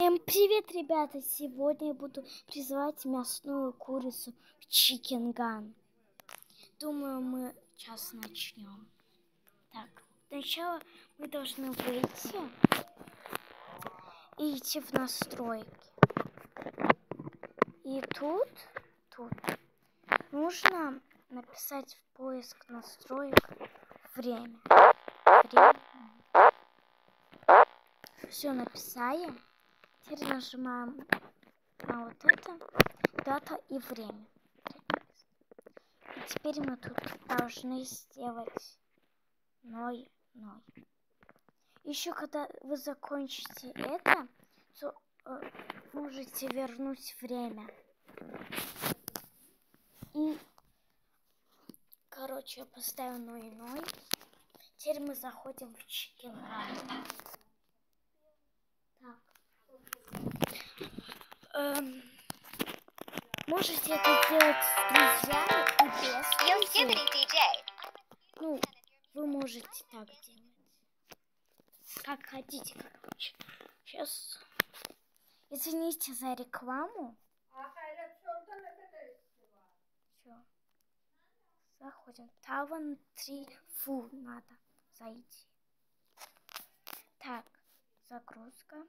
Всем привет, ребята! Сегодня я буду призывать мясную курицу в чикенган. Думаю, мы сейчас начнем. Так, сначала мы должны выйти и идти в настройки. И тут, тут нужно написать в поиск настроек время. Время. Все написали. Теперь нажимаем на вот это, дата и время. И теперь мы тут должны сделать 0, 0. Еще когда вы закончите это, то э, можете вернуть время. И, короче, я поставил 0, 0. Теперь мы заходим в чикенган. Эм, можете это сделать с друзьями и без друзей. Ну, вы можете так делать. Как хотите, короче. Сейчас. Извините за рекламу. Все. Заходим. Таван 3 фу надо зайти. Так, загрузка.